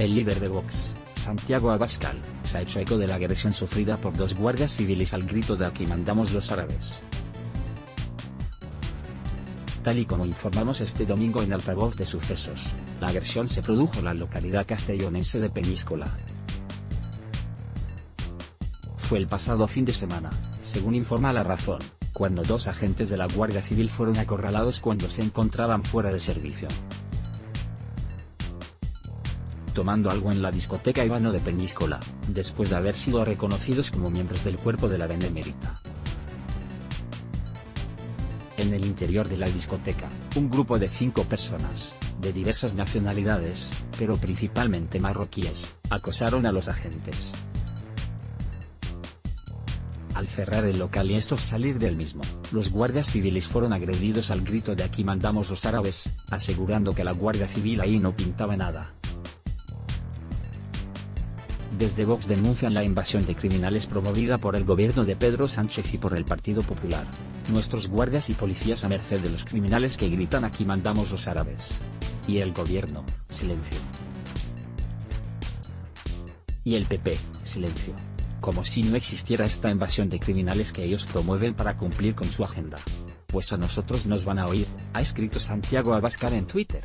El líder de Vox, Santiago Abascal, se ha hecho eco de la agresión sufrida por dos guardias civiles al grito de aquí mandamos los árabes. Tal y como informamos este domingo en altavoz de sucesos, la agresión se produjo en la localidad castellonense de Peñíscola. Fue el pasado fin de semana, según informa La Razón, cuando dos agentes de la Guardia Civil fueron acorralados cuando se encontraban fuera de servicio tomando algo en la discoteca Ivano de Peñíscola, después de haber sido reconocidos como miembros del cuerpo de la Benemérita. En el interior de la discoteca, un grupo de cinco personas, de diversas nacionalidades, pero principalmente marroquíes, acosaron a los agentes. Al cerrar el local y estos salir del mismo, los guardias civiles fueron agredidos al grito de aquí mandamos los árabes, asegurando que la guardia civil ahí no pintaba nada. Desde Vox denuncian la invasión de criminales promovida por el gobierno de Pedro Sánchez y por el Partido Popular. Nuestros guardias y policías a merced de los criminales que gritan aquí mandamos los árabes. Y el gobierno, silencio. Y el PP, silencio. Como si no existiera esta invasión de criminales que ellos promueven para cumplir con su agenda. Pues a nosotros nos van a oír, ha escrito Santiago Abascal en Twitter.